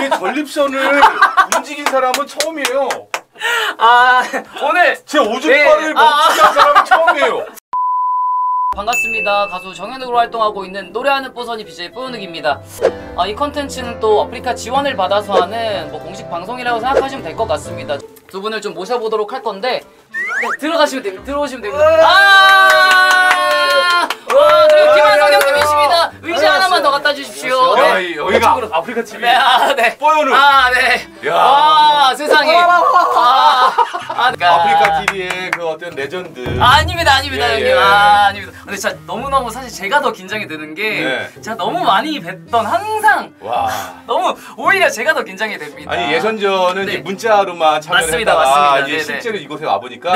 제 전립선을 움직인 사람은 처음이에요. 아 오늘 제 오줌발을 네. 아, 멈추게 한 사람은 처음이에요. 반갑습니다. 가수 정현욱으로 활동하고 있는 노래하는 뽀선이 BJ 뽀현욱입니다. 아, 이 컨텐츠는 또 아프리카 지원을 받아서 하는 뭐 공식 방송이라고 생각하시면 될 것 같습니다. 두 분을 좀 모셔보도록 할 건데 네, 들어가시면 됩니다. 들어오시면 됩니다. 아! 와, 저희 김한성 형님 갖다 주십시오. 야, 네. 이- 여기가 아프리카 TV. 네, 아, 네. 뽀연우. 아, 네. 야. 아, 세상에. 아, 아, 아프리카 TV의 그 어떤 레전드. 아, 아닙니다, 아닙니다, 예, 형님. 예. 아, 아닙니다. 근데 진짜 너무너무 사실 제가 더 긴장이 되는 게 네. 제가 너무 많이 뵀던 항상 와. 너무 오히려 제가 더 긴장이 됩니다. 아니 예선전은 네. 이제 문자로만 참여를 맞습니다, 했다가 맞습니다. 실제로 이곳에 와 보니까.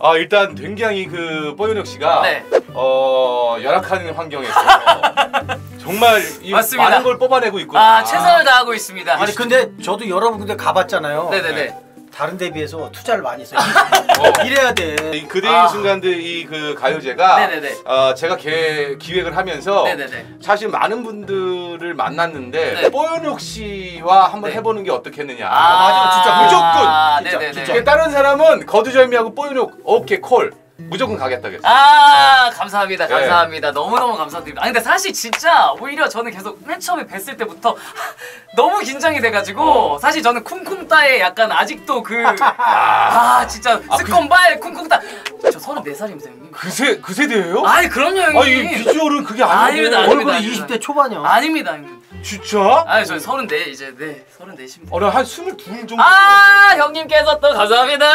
아 일단 굉장히 그 뽀연혁 씨가 네. 어 열악한 환경에서 정말 이 맞습니다. 많은 걸 뽑아내고 있구나. 아, 최선을 다하고 있습니다. 아니 근데 저도 여러 군데 가봤잖아요. 네네네. 다른 데 비해서 투자를 많이 했어요. 어. 이래야 돼. 이 그대의 아. 순간들 이 그 가요제가 네네네. 어, 제가 개, 기획을 하면서 네네네. 사실 많은 분들을 만났는데 네. 뽀연욱 씨와 한번 네. 해보는 게 어떻겠느냐. 아, 진짜 무조건. 아, 진짜, 네네네. 진짜. 다른 사람은 거두절미하고 뽀연욱 오케이 콜 무조건 가겠다 그랬어. 아 감사합니다. 네. 감사합니다. 너무너무 감사드립니다. 아니 근데 사실 진짜 오히려 저는 계속 맨 처음에 뵀을 때부터 너무 긴장이 돼가지고 사실 저는 쿵쿵따에 약간 아직도 그 아. 진짜 스콘발 쿵쿵따 저 34살입니다 형님 그세 그 세대예요? 아이 그럼요 형님 아, 이 비주얼은 그게 아닌데. 아닙니다, 아닙니다. 얼굴이 20대 초반이야. 아닙니다 형님 진짜? 아니 저는 34 이제 네 34입니다 어, 나한 22 정도. 아 형님께서 또 감사합니다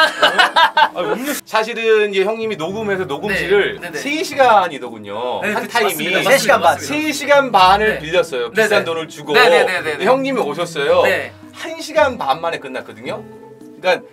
아, 음료- 사실은 이제 형님이 녹음해서 녹음실을 네, 네, 네. 3시간이더군요. 네, 한 그쵸, 타임이. 맞습니다. 세 시간 반. 맞습니다. 3시간 반을 네. 빌렸어요. 네, 비싼 네. 돈을 주고. 네, 네, 네, 네, 네. 형님이 오셨어요. 네. 1시간 반 만에 끝났거든요. 그러니까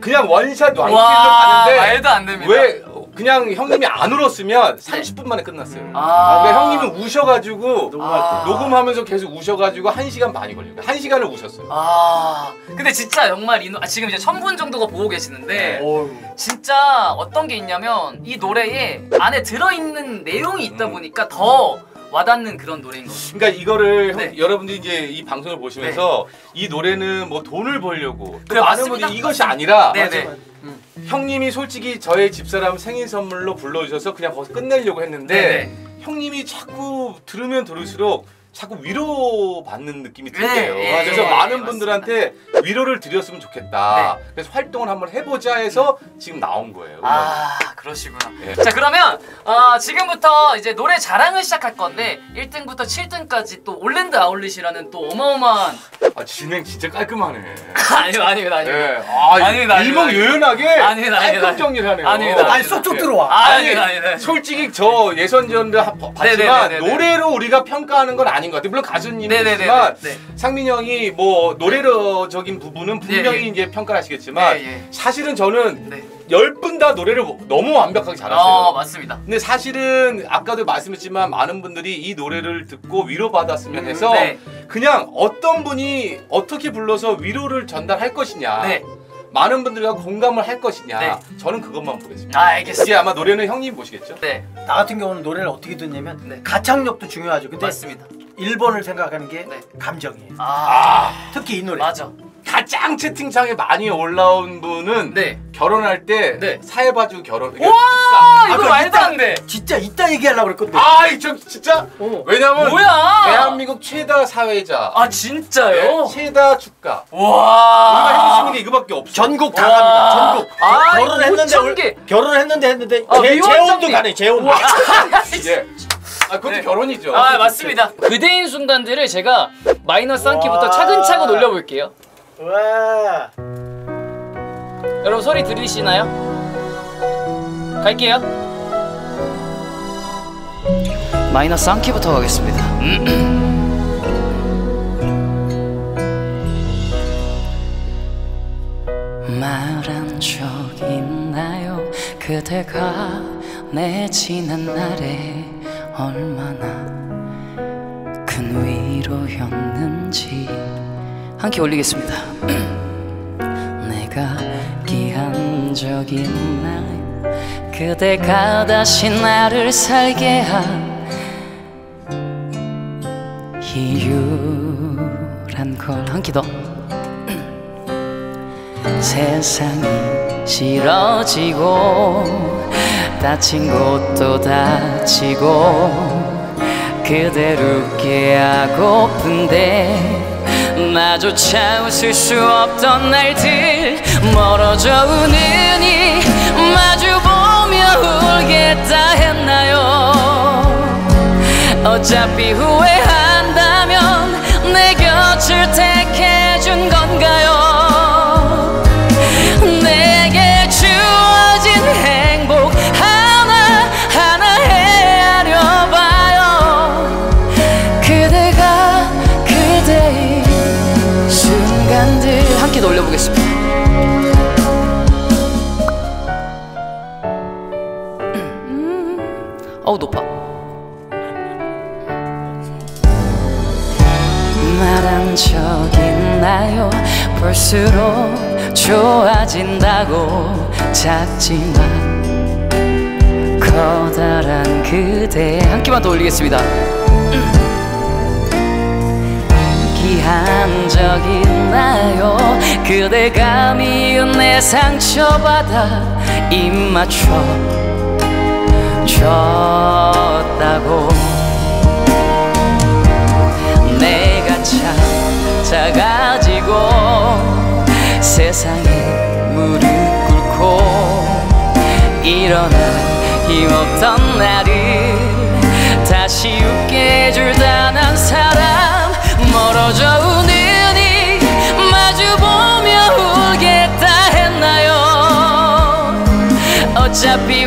그냥 원샷 와 가는데 말도 안 됩니다 왜 그냥 형님이 안 울었으면 30분 만에 끝났어요. 아 그러니까 형님은 우셔가지고 아. 녹음하면서 계속 우셔가지고 1시간 반이 걸려요. 1시간을 우셨어요. 아 근데 진짜 정말 이 노, 아, 지금 이제 천분 정도가 보고 네. 계시는데 어휴. 진짜 어떤 게 있냐면 이 노래에 안에 들어있는 내용이 있다 음. 보니까 더 와닿는 그런 노래인 거죠. 그러니까 이거를 네. 형- 여러분들이 이제 이 방송을 보시면서 이 노래는 뭐 돈을 벌려고 또 많은. 분들이 이것이 아니라 네, 네. 응. 형님이 솔직히 저의 집사람 생일 선물로 불러주셔서 그냥 거기서 끝내려고 했는데 네, 형님이 자꾸 들으면 들을수록 자꾸 위로 받는 느낌이 네, 들게요. 예, 그래서 예, 많은 예, 분들한테 위로를 드렸으면 좋겠다. 그래서 활동을 한번 해보자 해서 지금 나온 거예요. 아 그러시구나. 예. 자 그러면 어, 지금부터 이제 노래 자랑을 시작할 건데 1등부터 7등까지 또 올랜드 아울릿이라는 또 어마어마한 아, 진행 진짜 깔끔하네. 아니요 아닙니다 아닙니다. 예. 아, 아닙니다. 일목요연하게. 깔끔 정리를 하네요. 아닙니다. 아니 쏙쏙 들어와. 아, 아니, 아닙니다 아닙니다. 솔직히 저 예선전도 하- 봤지만 네네네네네. 노래로 우리가 평가하는 건 아닌 것 같아요. 물론 가수님이지만 네네네네. 네. 상민 형이 뭐 노래로적인 부분은 분명히 네, 네. 이제 평가를 하시겠지만 네, 예. 사실은 저는 네. 열분다 노래를 너무 완벽하게 잘하세요. 어 맞습니다. 근데 사실은 아까도 말씀했지만 많은 분들이 이 노래를 듣고 위로받았으면 음, 해서 네. 그냥 어떤 분이 어떻게 불러서 위로를 전달할 것이냐 네. 많은 분들과 공감을 할 것이냐 네. 저는 그것만 보겠습니다. 아 알겠습니다. 이게 아마 노래는 형님 보시겠죠? 네나 같은 경우는 노래를 어떻게 듣냐면 네. 가창력도 중요하죠. 근데 맞습니다. 1번을 생각하는 게 네. 감정이에요. 아, 특히 이 노래. 맞아. 가장 채팅창에 많이 올라온 분은 네. 결혼할 때 네. 사회 봐주고 결혼. 와. 이거 아까 말도 안 돼. 진짜 이따 얘기하려고 그랬거든. 아, 저 진짜 어. 왜냐면 뭐야? 대한민국 최다 사회자, 아 진짜요? 네, 최다 주가. 우리가 와. 해줄 수 있는 게 이거밖에 없어. 전국 다 와. 갑니다. 전국. 아, 결혼했는데. 결혼했는데 했는데 아. 재혼도 가네. 재혼. 예. 아, 그것도 네. 결혼이죠. 아 맞습니다. 그대인 순간들을 제가 마이너스 한 키부터 와. 차근차근 올려볼게요. 와. 여러분 소리 들리시나요? 갈게요. 마이너스 한 키부터 가겠습니다. 말한 적 있나요? 그대가 내 지난 날에 얼마나 큰 위로였는지 한키 올리겠습니다. 내가 기한 적 있나요? 그대가 다시 나를 살게 한 이유란 걸한한키 더. 세상이 싫어지고 다친 곳도 다치고 그대를 웃게 하고픈데 나조차 웃을 수 없던 날들 멀어져 이 마주보며 울겠다 했나요? 어차피 후회한 한 적 있나요? 볼수록 좋아진다고 작지만 커다란 그대 한 끼만 더 올리겠습니다. 기한 적 있나요? 그대가 미운 내 상처받아 입 맞춰 줬다고 세상에 무릎 꿇고 일어나 힘없던 나를 다시 웃게 해줄 단 한 사람 멀어져 우는 이 마주보며 울겠다 했나요? 어차피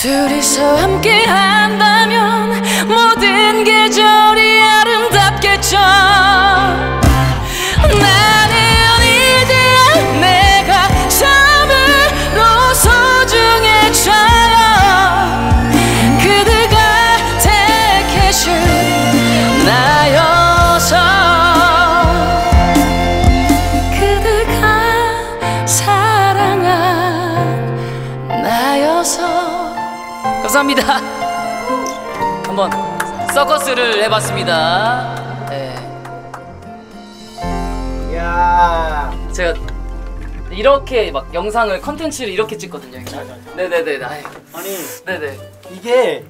둘이서 함께 한다면 모든 계절이 아름답겠죠 감사합니다. 한번 서커스를 해봤습니다. 네, 야. 제가 이렇게 막 영상을 컨텐츠를 이렇게 찍거든요. 네네네. 아유, 아니 네네. 이게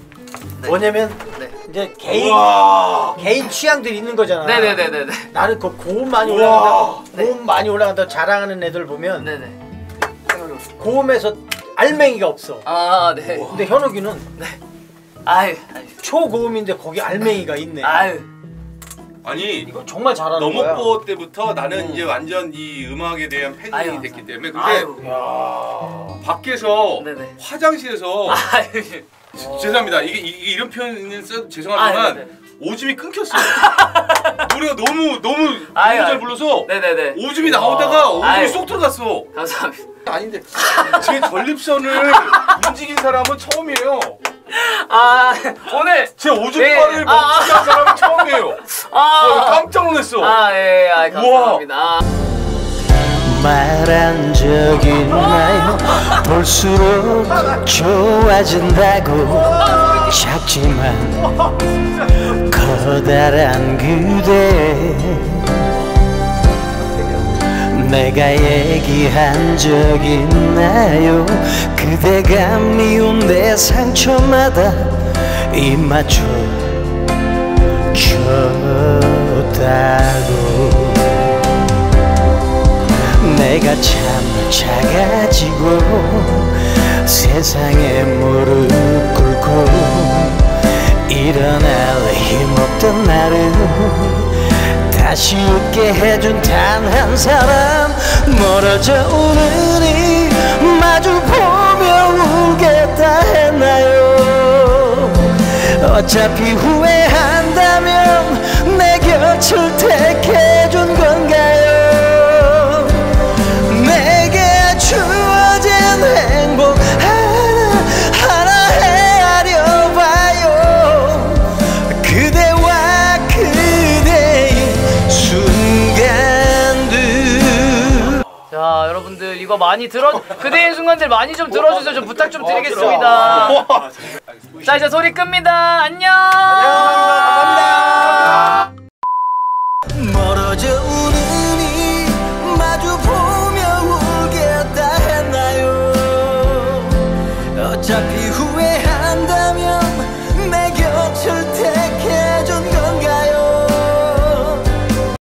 네. 뭐냐면 네. 이제 개인 우와. 개인 취향들이 있는 거잖아. 네네네네네. 나는 그 고음 많이. 올라간다. 네. 고음 많이 올라간다 자랑하는 애들 보면 네네. 고음에서 알맹이가 없어. 아 네. 근데 현욱이는 아유 아유 초고음인데 거기 알맹이가 있네. 아유. 아니 이거 정말 잘하는 거야. 너목보 때부터 나는 이제 완전 이 음악에 대한 팬이 아유, 됐기 때문에 근데 아유. 야. 밖에서 네네. 화장실에서 아유. 죄송합니다 이게, 이게 이런 표현은 써도 아, 죄송하지만. 오줌이 끊겼어요 노래가 너무 너무 아유, 너무 잘. 불러서 네네네. 오줌이 나오다가 오줌이 아유. 쏙 들어갔어 감사합니다. 아닌데 제 전립선을 움직인 사람은 처음이에요 아 오늘 제 네. 오줌발을 아, 아. 멈추게 한 사람은 처음이에요 와, 아. 깜짝 놀랐어 아, 예, 아, 감사합니다. 아, 말한 적 있나요? 볼수록 좋아진다고 작지만 커다란 그대 내가 얘기한 적 있나요? 그대가 미운 내 상처마다 입 맞춰 줬다고 내가 참 작아지고 세상에 무릎 꿇고 일어날 힘없던 나를 다시 웃게 해준 단 한 사람. 멀어져 오느니 마주 보며 울겠다 했나요? 어차피 후회한다면 내 곁을 택해 많이 들어 그대의 순간들 많이 좀 들어주세요. 좀 부탁 좀 드리겠습니다. 자 이제 소리 끕니다. 안녕! 멀어져